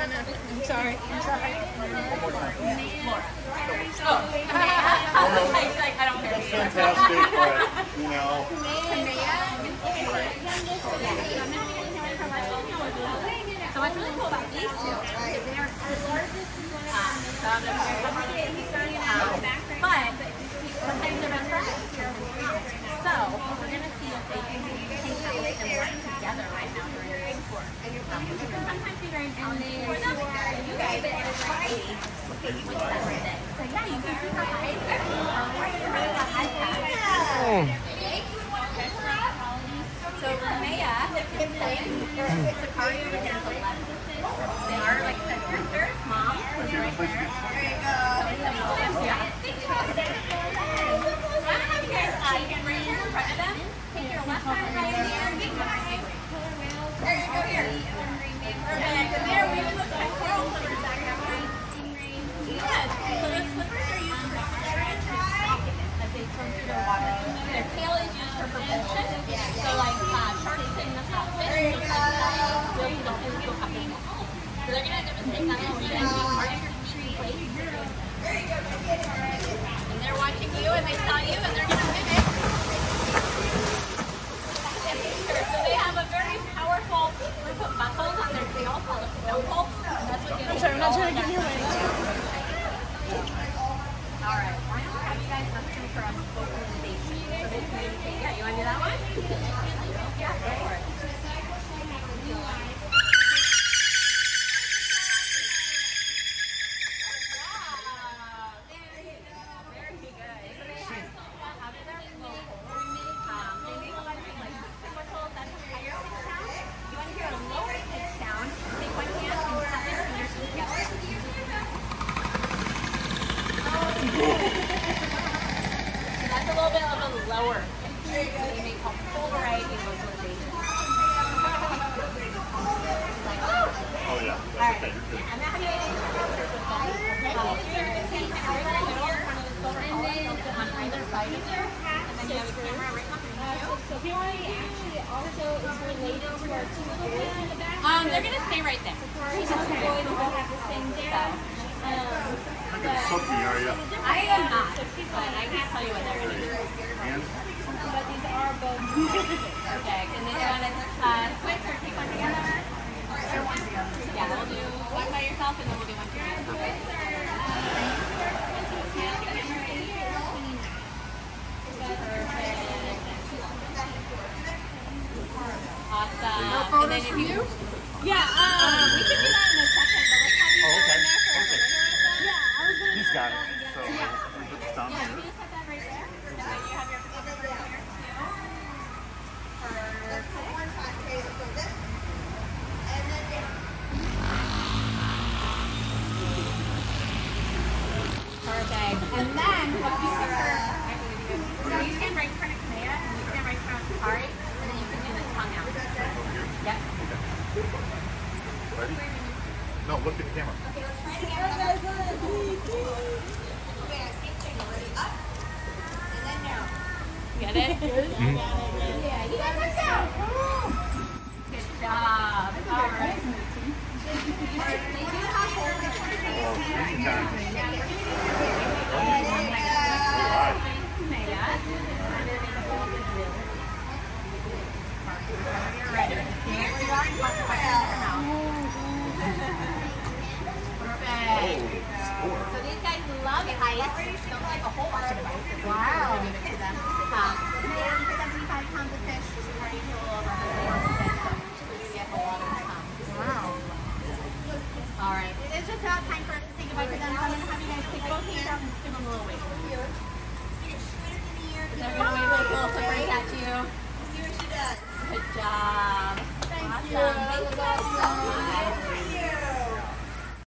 no, no. I'm sorry. I'm sorry. I don't care. Fantastic, but, you know, So what's really cool about these two is they are um, some of these, um, but sometimes they're best friends. Oh. there. There you go. Yeah. I'm gonna have you guys uh, you can raise your in front of them. Take your left arm right in the air. Big time. There you go here. Perfect. And there we would look like pectoral flippers back that way. Yes. So those flippers are used for stretch or stopping as they swim through the water. Their tail is used for propulsion. So like uh, sharks and uh, fish, those types of things, they'll use the fins to up and down. So they're gonna demonstrate that over you guys being hard your feet in place. And they're watching you and they saw you and they're gonna mimic. So they have a very powerful of muscles on their tail called a peduncle. And that's what I'm sorry, I'm not trying to you all right, have you guys for a vocalization? So they communicate. Yeah, you want to do that one? Lower pitch. They may polarizing vocalization. Oh. oh yeah, All okay. I'm gonna have you guys do the pictures with them. Uh, you're gonna see kind of right in the middle in of the silver collar. On either side of you. And then you have a camera right behind you. Sophia actually also is related to our two boys in the back. Um, they're gonna stay right there. Sorry, two boys will have the same dad. Um, You're good cookie, are you? I am not, but I can't tell you what they're gonna do. But these are both. Perfect. And then you wanna uh, switch or take one together? Yeah, we'll do one by yourself and then we'll do one together. Awesome. And then if you, Yeah, um, um, we can do that in a second, but let's have you Oh, go okay. in there for Okay. a he's got it. So we'll put this down too. Perfect. And then what you prefer, so you stand right in front of Kamea and you stand right in front of Kari, and then you can do the tongue out. Over here. Yep. Ready? No, look at the camera. Get it? Mm-hmm. Yeah, you guys are down. Good job. All right. They do have Oh, three times. Maya. You're ready. Here we are. Pop the button in your mouth. Perfect. So these guys love heights. Don't like a whole bunch of devices. Wow. Give it to them. Um, Maya, for 75 pounds of fish, this is where you feel over 100 pounds of fish. So you get a lot of um, Wow. All right. It is just about time for us to say goodbye to them. So I'm going to have you guys take both hands out and give them a little wave. They're going to wave those little flippers at you. Good job.